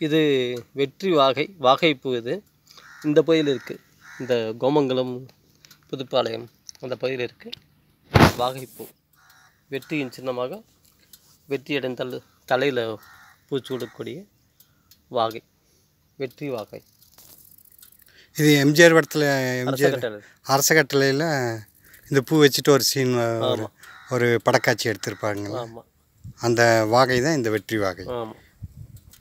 இது வெற்றி வாகை வாகைப்பூ இது. இந்த பகுதியில் இருக்குது இந்த கோமங்கலம் புதுப்பாளையம் அந்த பகுதியில் இருக்குது வாகைப்பூ. வெற்றியின் சின்னமாக வெற்றி தலையில் பூச்சி கொடுக்கக்கூடிய வாகை. வெற்றி வாகை. இது எம்ஜிஆர் படத்தில் எம்ஜிஆர் அரச கட்டளையில் இந்த பூ வச்சுட்டு ஒரு சீன் ஒரு ஒரு படக்காட்சி எடுத்திருப்பாங்க ஆமாம் அந்த வாகை தான் இந்த வெற்றி வாகை. ஆமாம்